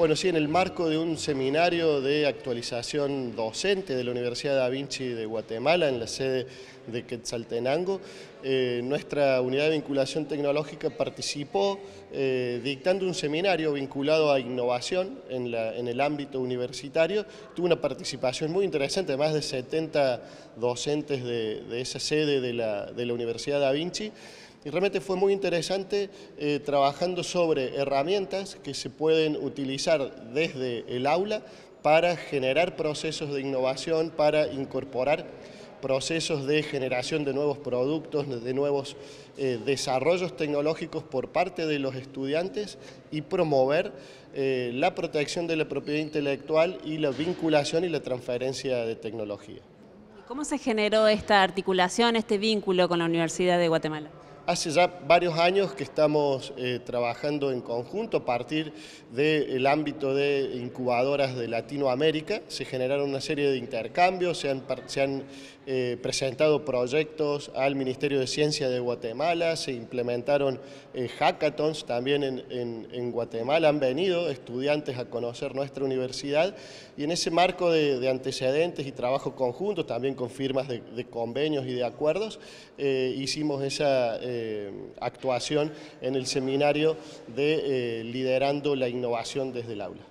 Bueno, sí, en el marco de un seminario de actualización docente de la Universidad Da Vinci de Guatemala, en la sede de Quetzaltenango, eh, nuestra unidad de vinculación tecnológica participó eh, dictando un seminario vinculado a innovación en, el ámbito universitario. Tuvo una participación muy interesante, más de 70 docentes de, esa sede de la, de Universidad Da Vinci, y realmente fue muy interesante eh, trabajando sobre herramientas que se pueden utilizar desde el aula para generar procesos de innovación, para incorporar procesos de generación de nuevos productos, de nuevos eh, desarrollos tecnológicos por parte de los estudiantes y promover eh, la protección de la propiedad intelectual y la vinculación y la transferencia de tecnología. ¿Cómo se generó esta articulación, este vínculo con la Universidad de Guatemala? Hace ya varios años que estamos eh, trabajando en conjunto a partir del ámbito de incubadoras de Latinoamérica. Se generaron una serie de intercambios, se han, eh, presentado proyectos al Ministerio de Ciencia de Guatemala, se implementaron eh, hackathons también en, Guatemala, han venido estudiantes a conocer nuestra universidad y en ese marco de, antecedentes y trabajo conjunto, también con firmas de, convenios y de acuerdos, hicimos esa eh, actuación en el seminario de eh, Liderando la Innovación desde el Aula.